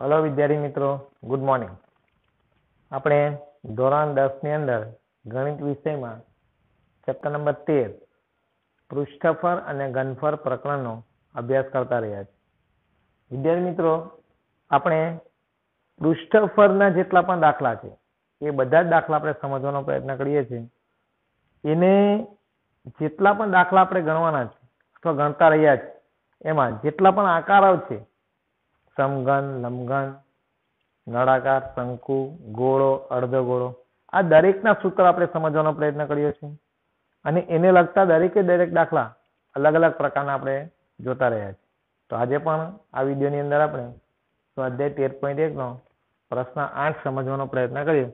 Hello વિદ્યાર્થી મિત્રો good morning આપણે ધોરણ દસની અંદર ગણિત વિષયમાં ચેપ્ટર નંબર તેર, પૃષ્ઠફળ અને ઘનફળ પ્રકરણનો અભ્યાસ કરતા રહ્યા છે વિદ્યાર્થી મિત્રો, આપણે પૃષ્ઠફળના જેટલા પણ દાખલા છે, એ બધા જ દાખલા આપણે સમજવાનો પ્રયત્ન કરીએ છીએ. એને જેટલા પણ દાખલા આપણે ગણવાના છે અથવા ગણતા રહ્યા છે એમાં જેટલા પણ આકારો છે સમઘન લંબઘન નળાકાર, શંકુ, ગોળો, અર્ધગોળો. આ દરેકના સૂત્ર આપણે સમજવાનો પ્રયત્ન કરીએ છીએ. અને એને લગતા દરેકે દરેક દાખલા અલગ અલગ પ્રકારના આપણે જોતા રહ્યા છીએ. તો આજે પણ આ વિડીયોની અંદર આપણે સ્વાધ્યાય તેર પોઈન્ટ એકનો પ્રશ્ન આઠ સમજવાનો પ્રયત્ન કરીએ.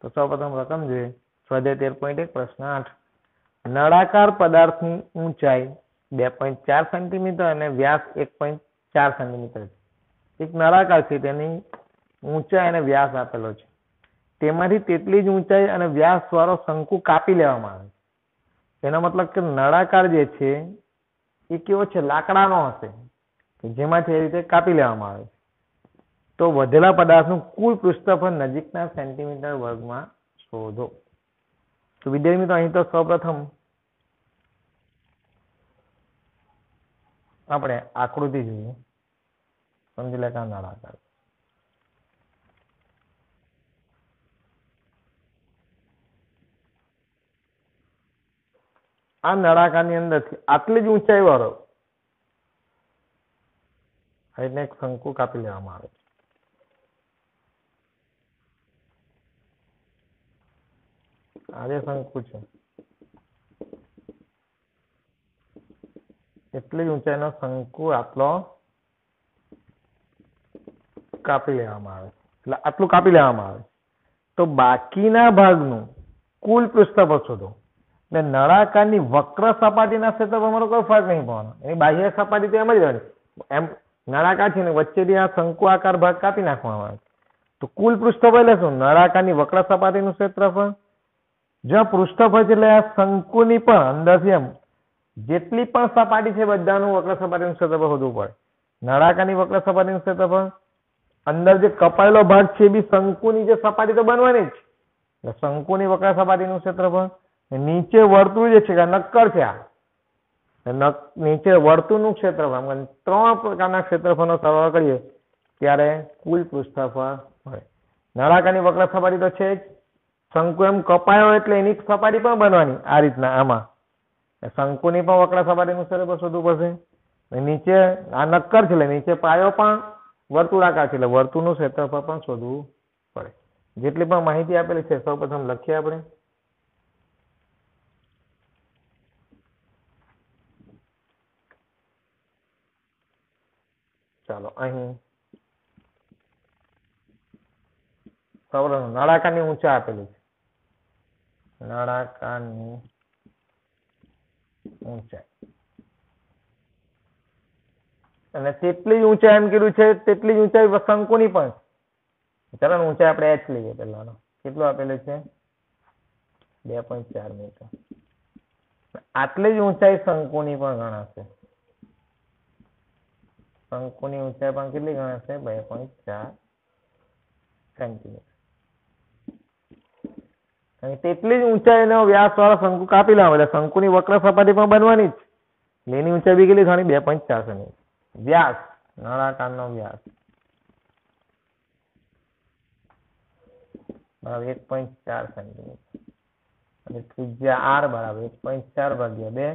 તો સૌપ્રથમ રકમ જોઈએ. સ્વાધ્યાય તેર પોઈન્ટ એક, પ્રશ્ન આઠ. નળાકાર પદાર્થની ઊંચાઈ બે પોઈન્ટ ચાર સેન્ટીમીટર અને વ્યાસ એક પોઈન્ટ ચાર સેન્ટીમીટર છે. એક નળાકાર છે, તેની ઊંચાઈ અને વ્યાસ આપેલો છે. તેમાંથી તેટલી જ ઊંચાઈ અને વ્યાસ વાળો શંકુ કાપી લેવામાં આવે એનો મતલબ કે નળાકાર જે છે, એ કેવો છે, લાકડાનો હશે જેમાંથી એ રીતે કાપી લેવામાં આવે તો વધેલા પદાર્થનું કુલ પૃષ્ઠફળ નજીકના સેન્ટીમીટર વર્ગમાં શોધો. તો વિદ્યાર્થી મિત્રો, અહીં તો સૌપ્રથમ આપણે આકૃતિ જોઈએ. સમજી લે કે આ નળાકાર. આ નળાકારની અંદરથી આટલી જ ઊંચાઈ વાળો એને એક શંકુ કાપી લેવામાં આવે છે. આ શંકુ છે, એટલી જ ઊંચાઈનો શંકુ આટલો કાપી લેવામાં આવે. એટલે આટલું કાપી લેવામાં આવે. તો બાકીના ભાગનું કુલ પૃષ્ઠફળ શોધો. એટલે નળાકારની વક્ર સપાટીના ક્ષેત્રફળમાં કોઈ ફરક નહીં પડવાનો. એની બાહ્ય સપાટી તો એમ જ રહેવાની. એમ નળાકાર છે ને વચ્ચેથી આ શંકુ આકાર ભાગ કાપી નાખવામાં આવે. તો કુલ પૃષ્ઠફળ એટલે શું નળાકારની વક્ર સપાટીનું ક્ષેત્રફળ. જ્યાં પૃષ્ઠફળ છે એટલે આ શંકુની પણ અંદરથી એમ. જેટલી પણ સપાટી છે બધાનું વક્ર સપાટીનું ક્ષેત્રફળ શોધવું પડે. નળાકારની વક્ર સપાટીનું ક્ષેત્રફળ. અંદર જે કપાયેલો ભાગ છે એ બી શંકુની જે સપાટી તો બનવાની જ. એટલે શંકુની વક્ર સપાટીનું ક્ષેત્રફળ નીચે વર્તુળ જે છે કે નક્કર છે આ. નીચે વર્તુળનું ક્ષેત્રફળ ત્રણ પ્રકારના ક્ષેત્રફળનો સરવાળો કરીએ, ત્યારે કુલ પૃષ્ઠફળ મળે નળાકારની વક્ર સપાટી તો છે જ. શંકુ એમ કપાયો એટલે એની સપાટી પણ બનવાની આ રીતના આમાં. શંકુની પણ વક્ર સપાટીનું ક્ષેત્રફળ શોધવું પડશે. નીચે, આ નક્કર છે એટલે નીચે પાયો પણ વર્તુળાકાર છે એટલે વર્તુળનું ક્ષેત્રફળ પણ શોધવું પડે. જેટલી પણ માહિતી આપેલી છે સૌપ્રથમ લખીએ આપણે. ચાલો, અહીં. નળાકારની ઊંચાઈ આપેલી છે. નળાકારની ઊંચાઈ. અને તેટલી ઊંચાઈ એમ કીધું છે, તેટલી ઊંચાઈ શંકુની પણ ચાલો ને ઊંચાઈ આપણે એચ લઈએ પેલાનો કેટલું આપેલું છે? બે પોઈન્ટ ચાર મીટર. આટલી જ ઊંચાઈ શંકુની પણ ગણાશે. શંકુની ઊંચાઈ પણ કેટલી ગણાશે? બે પોઈન્ટ ચાર સેન્ટીમીટર. તેટલી જ ઊંચાઈનો વ્યાસ વાળો શંકુ કાપી લેવા એટલે શંકુની વક્ર સપાટી પણ બનવાની જ એની ઊંચાઈ બી કેટલી? થવાની બે પોઈન્ટ ચાર સેન્ટીમીટર. વ્યાસ, નળાકારનો વ્યાસ. બરાબર એક પોઈન્ટ ચાર સેન્ટીમીટર અને ત્રિજ્યા આર બરાબર એક પોઈન્ટ ચાર ભાગ્યા બે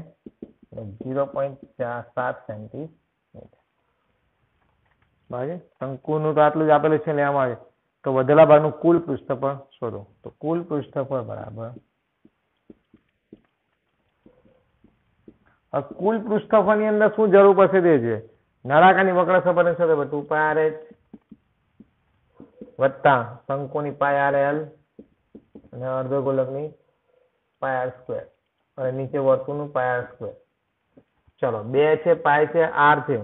ઝીરો પોઈન્ટ સાત સેન્ટીમીટર બરાબર શંકુનું તો આટલું જ આપેલું છે લેવામાં આવે તો વધેલા ભાગનું કુલ પૃષ્ઠફળ શોધો. તો કુલ પૃષ્ઠફળ બરાબર. કુલ પૃષ્ઠફળની અંદર શું જરૂર પડશે તે છે નળાકારની વક્ર સપાટી સાથે ટુ પાય આર એચ વત્તા, શંકુની પાય આર એલ અને અર્ધગોલકની પાય આર સ્ક્વેર અને નીચે વર્તુળનું પાય આર સ્ક્વેર ચલો, બે છે, પાય છે, આર છે.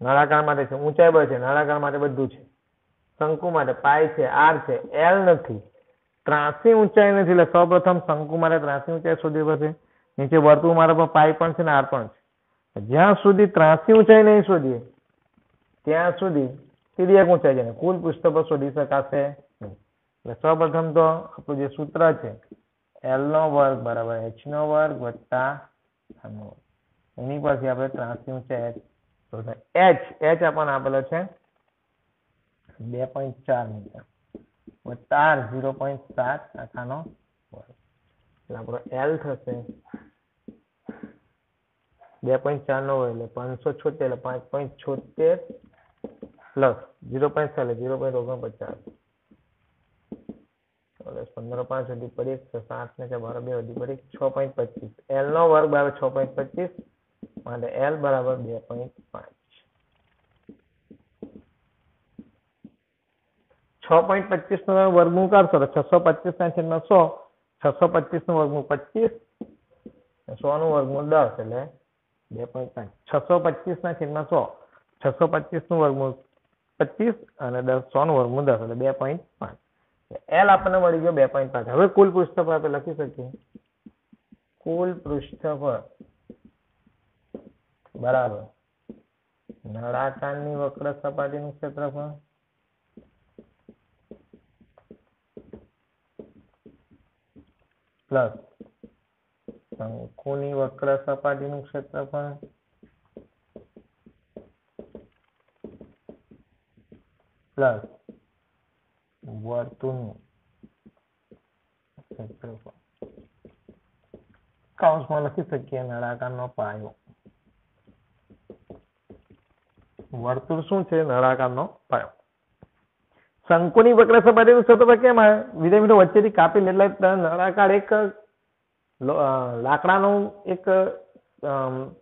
નળાકાર માટે છે, ઊંચાઈ પર છે, નળાકાર માટે બધું છે. શંકુ માટે પાય છે, આર છે એલ નથી. ત્રાસી ઊંચાઈ નથી, એટલે સૌપ્રથમ શંકુ માટે ત્રાસી ઊંચાઈ શોધવી પડશે. નીચે વર્તુળ મારા પર પાય પણ છે ને આર પણ છે. જ્યાં સુધી ત્રાસી ઊંચાઈ નહીં શોધીએ, ત્યાં સુધી તિર્યક ઊંચાઈ છે કુલ પુસ્તકો શોધી શકાશે નહીં. એટલે સૌપ્રથમ તો આપણું જે સૂત્ર છે એલ નો વર્ગ બરાબર એચ નો વર્ગ વત્તા એની પરથી આપણે ત્રાસી છે એચ એચ આપણને આપેલો છે બે પોઈન્ટ ચાર મીટર વત્તા આર ઝીરો પોઈન્ટ સાત આખાનો વર્ગ. એટલે આપણો એલ થશે બે પોઈન્ટ ચાર નો હોય એટલે પાંચસો છોતેર એટલે પાંચ પોઈન્ટ છોતેર પ્લસ ઝીરો પોઈન્ટ છ એટલે ઝીરો પોઈન્ટ ઓગણપચાસ. એટલે પંદર પાંચ વધી પડી એક છ સાત ને ચાર બાર બે વધી પડી છ પોઈન્ટ પચીસ. એલ નો વર્ગ બરાબર છ પોઈન્ટ પચીસ માટે એલ બરાબર બે પોઈન્ટ પાંચ. છ પોઈન્ટ પચીસ નો તમે વર્ગમૂળ કરશો તો છસો પચીસ ના છેદમાં સો, છસો પચીસનું વર્ગમૂળ પચીસ સો નું વર્ગમૂળ દસ એટલે બે પોઈન્ટ પાંચ. છસો પચીસ ના છેદમાં સો. છસો પચીસનું વર્ગમૂળ પચીસ અને દસ સો નું વર્ગમૂળ દસ, એટલે બે પોઈન્ટ પાંચ. એલ આપણને મળી ગયો બે પોઈન્ટ પાંચ. હવે કુલ પૃષ્ઠ પર આપણે લખી શકીએ. કુલ પૃષ્ઠ પર બરાબર. નળાકારની વક્ર સપાટીનું ક્ષેત્રફળ. પ્લસ શંકુની વક્ર સપાટીનું ક્ષેત્રફળ. પ્લસ વર્તુળનું ક્ષેત્રફળ. કૌંસમાં લખી શકીએ નળાકારનો પાયો. વર્તુળ શું છે? નળાકારનો પાયો. શંકુની વક્ર સપાટીનું ક્ષેત્રફળ કેમ આવે? વિધે મિત્રો, વચ્ચેથી કાપી એટલે નળાકાર એક લાકડાનું એક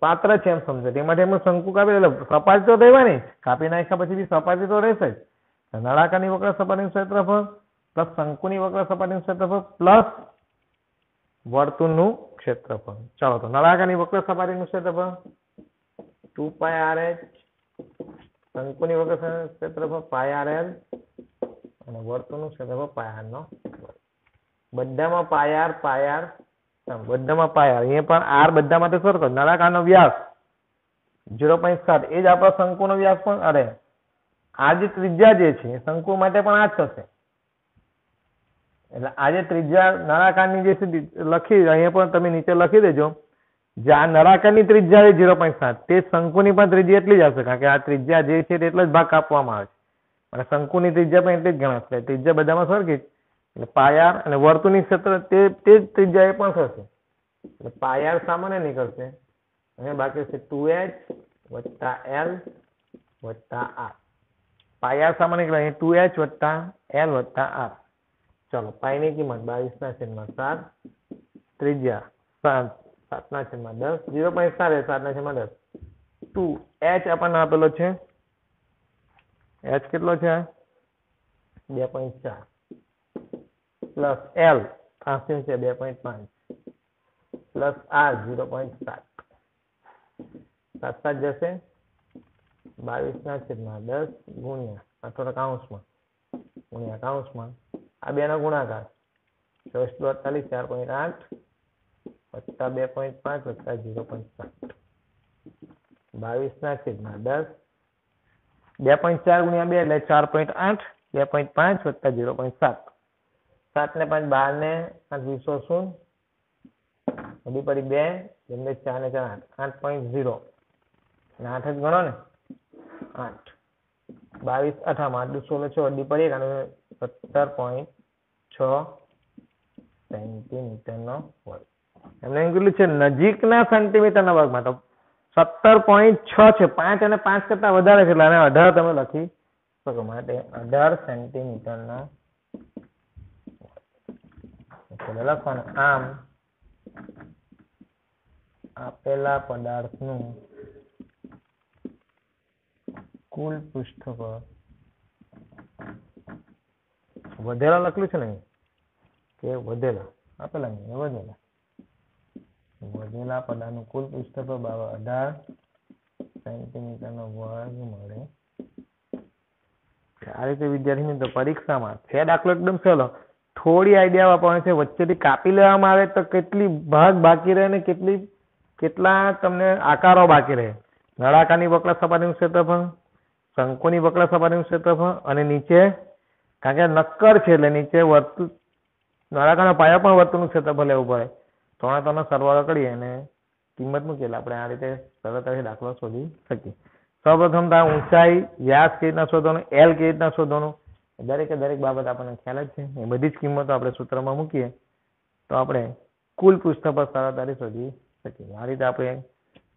પાત્ર છે એમ સમજો. તેમાં એમાં શંકુ કાપી, એટલે સપાટી તો રહેવાની કાપી નાખ્યા પછી બી સપાટી તો રહેશે જ. નળાકારની વક્ર સપાટીનું ક્ષેત્રફળ પ્લસ શંકુની વક્ર સપાટીનું ક્ષેત્રફળ પ્લસ વર્તુળનું ક્ષેત્રફળ. ચાલો, તો નળાકારની વક્ર સપાટીનું ક્ષેત્રફળ ટુ પાય આર એચ, શંકુની વક્ર ક્ષેત્રફળ પાય આર એલ અને વર્તુળનું ક્ષેત્રફળ પાય આર નો બધામાં પાય આર પાય આર આમ બધામાં પાય. અહીંયા પણ આર બધા માટે સરખો નળાકારનો વ્યાસ ઝીરો પોઈન્ટ સાત. એ જ આપણો શંકુનો વ્યાસ પણ, અરે આ જે ત્રિજ્યા જે છે શંકુ માટે પણ આ જ થશે. એટલે આ જે ત્રિજ્યા નળાકારની જે છે લખી, અહીંયા પણ તમે નીચે લખી દેજો જે આ નળાકારની ત્રિજ્યા છે ઝીરો પોઈન્ટ સાત. તે શંકુની પણ ત્રિજ્યા એટલી જ હશે, કારણ કે આ ત્રિજ્યા જે છે, તે એટલો જ ભાગ કાપવામાં આવે છે. અને શંકુની ત્રિજ્યા પણ એટલી જ ગણાશે. ત્રિજ્યા બધામાં સરખી જ. એટલે પાયાર અને વર્તુળની ક્ષેત્ર તે તે જ ત્રિજ્યાએ પણ થશે. એટલે પાયાર સામાન્ય નીકળશે. અને બાકી છે ટુ એચ વત્તા એલ વત્તા આર. પાયાર સામાન્ય નીકળે. ટુ એચ વત્તા એલ વત્તા આર. ચલો પાઈની કિંમત બાવીસ ના છેદમાં સાત, ત્રિજ્યા સાત, સાતના છેદમાં દસ, ઝીરો પોઈન્ટ સાત સાતના છેદમાં દસ. ટુ એચ આપણને આપેલો છે. એચ કેટલો છે? બે પોઈન્ટ ચાર. પ્લસ એલ ત્રાસી છે બે પોઈન્ટ પાંચ. પ્લસ આર ઝીરો પોઈન્ટ સાત. સાત સાત જશે. બાવીસ ના છેદમાં દસ ગુણ્યા અથવા કાઉન્સમાં ગુણ્યા કાઉન્સમાં આ બેનો ગુણાકાર. ચોવીસ અડતાલીસ ચાર પોઈન્ટ આઠ, વત્તા બે પોઈન્ટ પાંચ, વત્તા ઝીરો પોઈન્ટ સાત. બાવીસ ના છેદમાં દસ. બે પોઈન્ટ ચાર ગુણ્યા બે એટલે ચાર પોઈન્ટ આઠ, બે પોઈન્ટ પાંચ, વત્તા ઝીરો પોઈન્ટ સાત. સાત ને પાંચ બાર ને આઠ વીસો શૂન્ય વધી પડી બે બંને ચાર ને ચાર આઠ. આઠ પોઈન્ટ ઝીરો. અને આઠ જ ગણો ને? આઠ. બાવીસ અઠામાં આઠ દુ સોળ છ અડી પડી અને સત્તર પોઈન્ટ છ સેન્ટીમીટરનો વર્ગ. એમને એમ કેટલું છે, નજીકના સેન્ટીમીટરના વર્ગમાં. તો સત્તર પોઈન્ટ છ છે, પાંચ અને પાંચ કરતા વધારે છે, એટલે અઢાર તમે લખી શકો. માટે અઢાર સેન્ટીમીટરનો એટલે લખવાનું આમ આપેલા પદાર્થનું કુલ પૃષ્ઠફળ વધેલા લખેલું છે ને કે વધેલા? આપેલા નહીં વધેલા. વધેલા પદાર્થનું કુલ પૃષ્ઠફળ બાબા અઢાર સેન્ટીમીટરનો વર્ગ મળે. આ રીતે વિદ્યાર્થી મિત્રો પરીક્ષામાં છે દાખલો એકદમ સહેલો. થોડી આઈડિયા વાપરવાની છે. વચ્ચેથી કાપી લેવામાં આવે તો કેટલી ભાગ બાકી રહે ને કેટલી, કેટલા તમને આકારો બાકી રહે. નળાકારની વક્ર સપાટીનું ક્ષેત્રફળ, શંકુની વક્ર સપાટીનું ક્ષેત્રફળ અને નીચે, કારણ કે નક્કર છે એટલે નીચે વર્તુળ નળાકારનો પાયા પણ વર્તુળનું ક્ષેત્રફળ લેવું પડે. ત્રણે ત્રણનો સરવાળો કરીએ અને કિંમત મૂકીએ આપણે આ રીતે સરળતાથી દાખલો શોધી શકીએ. સૌપ્રથમ તો ઊંચાઈ, વ્યાસ કેવી રીતના શોધવાનું એલ કેવી રીતના શોધવાનું દરેકે દરેક બાબત આપણને ખ્યાલ જ છે. એ બધી જ કિંમતો આપણે સૂત્રમાં મૂકીએ તો આપણે કુલ પૃષ્ઠ પર સરળતાથી શોધી શકીએ. આ રીતે આપણે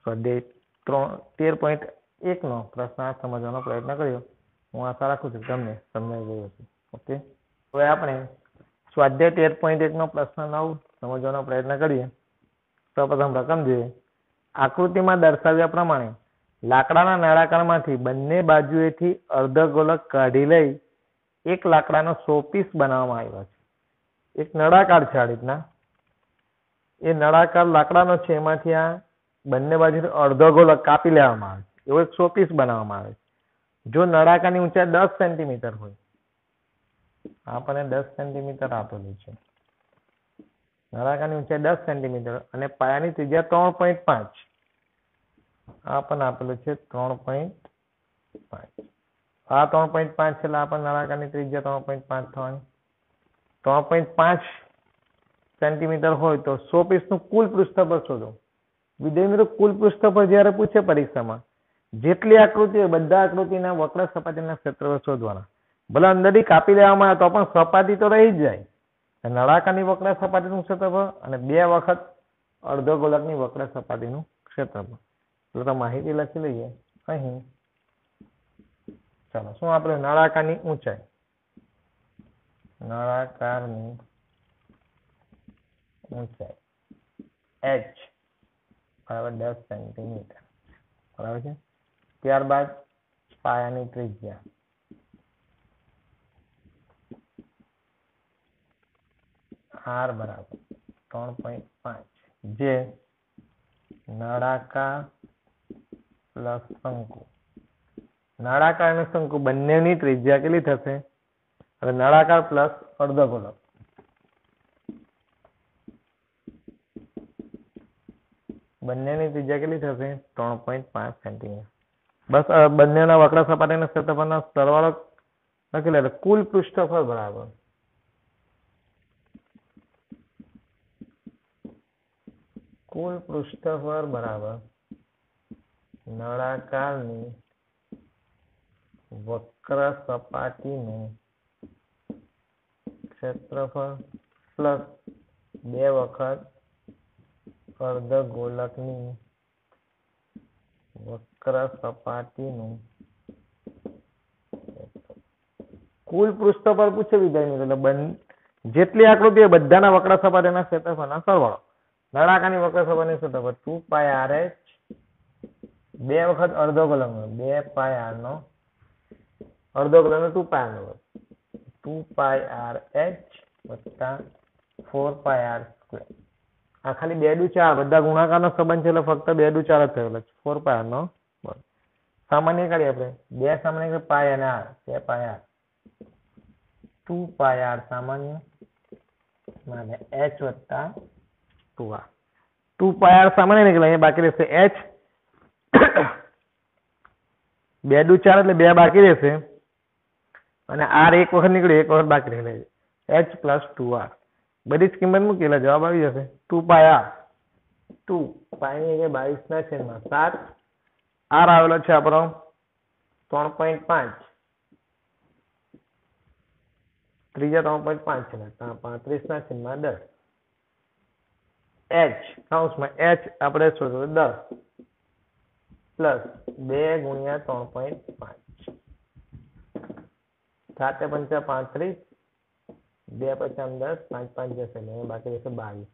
સ્વાધ્યાય ત્રણ, તેર પોઈન્ટ એકનો પ્રશ્ન સમજવાનો પ્રયત્ન કર્યો. હું આશા રાખું છું તમને સમજાઈ ગયો છે ઓકે? હવે આપણે સ્વાધ્યાય તેર પોઈન્ટ એકનો પ્રશ્ન નવ સમજવાનો પ્રયત્ન કરીએ. સૌપ્રથમ રકમ જોઈએ. આકૃતિમાં દર્શાવ્યા પ્રમાણે લાકડાના નળાકારમાંથી બંને બાજુએથી અર્ધગોલક કાઢી લઈ એક લાકડાનો શોપીસ બનાવવામાં આવ્યો છે. એક નળાકાર છે આ રીતના. એ નળાકાર લાકડાનો છે, એમાંથી આ બંને બાજુ અડધો ગોલક કાપી લેવામાં આવે છે. એવો એક શોપીસ બનાવવામાં આવે છે. જો નળાકારની ઊંચાઈ દસ સેન્ટીમીટર હોય, આપણને દસ સેન્ટીમીટર આપેલું છે. નળાકારની ઊંચાઈ દસ સેન્ટીમીટર અને પાયાની ત્રિજ્યા ત્રણ પોઈન્ટ પાંચ. આ પણ આપેલું છે ત્રણ પોઈન્ટ પાંચ. આ ત્રણ પોઈન્ટ પાંચ છે એટલે આપણને નળાકારની ત્રિજ્યા ત્રણ પોઈન્ટ પાંચ થવાની. ત્રણ પોઈન્ટ પાંચ સેન્ટીમીટર હોય તો સો પીસનું કુલ પૃષ્ઠફળ શોધો. વિદ્યાર્થી કુલ પૃષ્ઠફળ જ્યારે પૂછે પરીક્ષામાં, જેટલી આકૃતિ હોય બધા આકૃતિના વક્ર સપાટીના ક્ષેત્રફળ શોધવાના. ભલે અંદરથી કાપી લેવામાં આવે તો પણ સપાટી તો રહી જ જાય. નળાકારની વક્ર સપાટીનું ક્ષેત્રફળ અને બે વખત અડધો ગોલકની વક્ર સપાટીનું ક્ષેત્રફળ. એટલે તો માહિતી લખી લઈએ. અહીં ચાલો, શું આપણે નળાકારની ઊંચાઈ? નળાકારની ઊંચાઈ. એચ બરાબર દસ સેન્ટીમીટર. બરાબર છે? ત્યારબાદ પાયાની ત્રિજ્યા. આર બરાબર ત્રણ પોઈન્ટ પાંચ. જે નળાકાર પ્લસ શંકુ નળાકાર અને શંકુ બંનેની ત્રિજ્યા કેટલી થશે? હવે નળાકાર પ્લસ અડધો ગોલક બંનેની ત્રિજ્યા કેટલી થશે? ત્રણ પોઈન્ટ પાંચ સેન્ટીમીટર. બસ બંનેના વક્ર સપાટીના ક્ષેત્રફળના સરવાળો લખી લે કુલ પૃષ્ઠફળ બરાબર. કુલ પૃષ્ઠફળ બરાબર નળાકારની વક્ર સપાટીનું ક્ષેત્રફળ પ્લસ બે વખત અર્ધ ગોલકની વક્ર સપાટીનું કુલ પૃષ્ઠફળ પૂછે વિદ્યાર્થી મિત્રો. એટલે જેટલી આકૃતિ બધાના વક્ર સપાટીના ક્ષેત્રફળના સરવાળો. નળાકારની વક્ર સપાટીનું ક્ષેત્રફળ ટુ પાય આર એચ, બે વખત અડધો ગોલકનો બે પાય આર નો અડધો ગોલકનો ટુ પાય આર નો ટુ પાય આર એચ વત્તા ફોર પાય આર સ્ક્વેર. આ ખાલી બે દુ ચાર, બધા ગુણાકારનો સંબંધ છે એટલે ફક્ત બે દુ ચાર જ થયેલો છે. ફોર પાય નો વર્ગ. સામાન્ય કાઢીએ આપણે. બે સામાન્ય પાય અને આર. બે pi R. Two pi R સામાન્ય અને એચ વત્તા two R two pi R સામાન્ય નીકળે અહીંયા બાકી રહેશે એચ. બે દુ ચાર એટલે બે બાકી રહેશે. અને આર એક વખત નીકળ્યું, એક વખત બાકી રહે એચ પ્લસ ટુ આર બધી જ કિંમત મૂકી એટલે જવાબ આવી જશે. ટુ પાય આર ટુ પાયની જગ્યાએ બાવીસ ના છેદમાં સાત. આર આવેલો છે આપણો ત્રણ પોઈન્ટ પાંચ. ત્રીજા ત્રણ પોઈન્ટ પાંચ છે ને પાંત્રીસ ના છેદમાં દસ. એચ કાઉન્સમાં એચ આપણે શોધો દસ. પ્લસ બે ગુણ્યા ત્રણ પોઈન્ટ પાંચ. સાતે પંચા પાંત્રીસ બે પચાસ દસ પાંચ પાંચ જશે એટલે બાકી રહેશે બાવીસ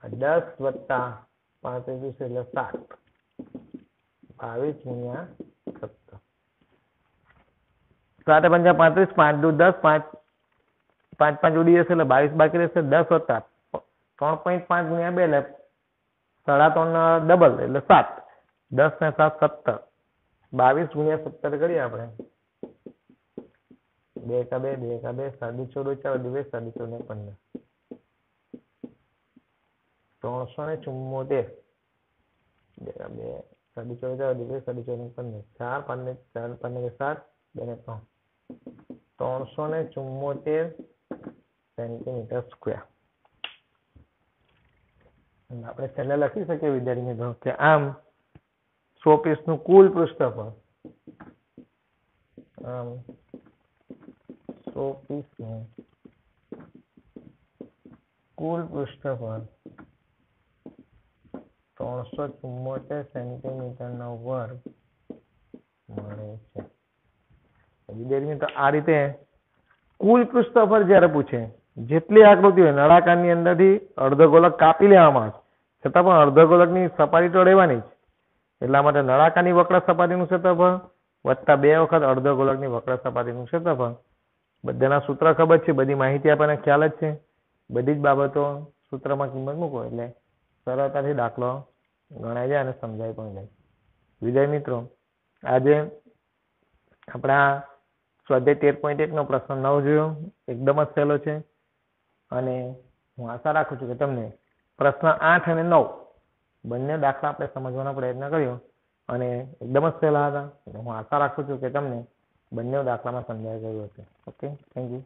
આ દસ વત્તા પાંત્રીસ જશે એટલે સાત બાવીસ ગુણ્યા સત્તર સાતે પંચા પાંત્રીસ પાંચ દુ દસ પાંચ પાંચ પાંચ ઉડી જશે એટલે બાવીસ બાકી રહેશે દસ વત્તા ત્રણ પોઈન્ટ પાંચ ગુણ્યા બે એટલે સાડા ત્રણ ડબલ એટલે સાત દસ ને સાત સત્તર બાવીસ ગુણ્યા સત્તર કરીએ આપણે બે એકા બે બે એકા બે સાડી ચૌદ ચાર દિવસ સાડી ચૌદ પંદર. ત્રણસો ને ચુમ્મોતેર બે બે, સાડી ચાર દિવસ સાડી ચોવીસ પંદર. ચાર પાંચ ચાર પંદર સાત, બે ને ત્રણ. ત્રણસો ને ચુમ્મોતેર સેન્ટીમીટર સ્ક્વેર. આપણે છેલ્લે લખી શકીએ વિદ્યાર્થી મિત્રો કે આમ સો પીસનું કુલ પૃષ્ઠફળ. આમ સો કુલ પૃષ્ઠફળ ત્રણસો ચુમ્મોતેર સેન્ટીમીટરનો વર્ગ મળે છે. વિદ્યાર્થી મિત્રો આ રીતે કુલ પૃષ્ઠફળ જ્યારે પૂછે, જેટલી આકૃતિ હોય, નળાકારની અંદરથી અર્ધગોલક કાપી લેવામાં આવે છતાં પણ અર્ધગોલકની સપાટી તો રહેવાની જ. એટલા માટે નળાકારની વક્ર સપાટીનું ક્ષેત્રફળ વત્તા બે વખત અર્ધગોલકની વક્ર સપાટીનું ક્ષેત્રફળ બધાના સૂત્ર ખબર છે? બધી માહિતી આપણને ખ્યાલ જ છે. બધી જ બાબતો સૂત્રમાં કિંમત મૂકો એટલે સરળતાથી દાખલો ગણાય જાય અને સમજાય પણ જાય. વિજય મિત્રો, આજે આપણા સ્વાધ્યાય તેર પોઈન્ટ એકનો પ્રશ્ન નવ જોયો. એકદમ જ સહેલો છે. અને હું આશા રાખું છું કે તમને પ્રશ્ન આઠ અને નવ બંને દાખલા આપણે સમજવાનો પ્રયત્ન કર્યો અને એકદમ જ સહેલા હતા. હું આશા રાખું છું કે તમને બંને દાખલામાં સમજાઈ ગયું હશે. Okay thank you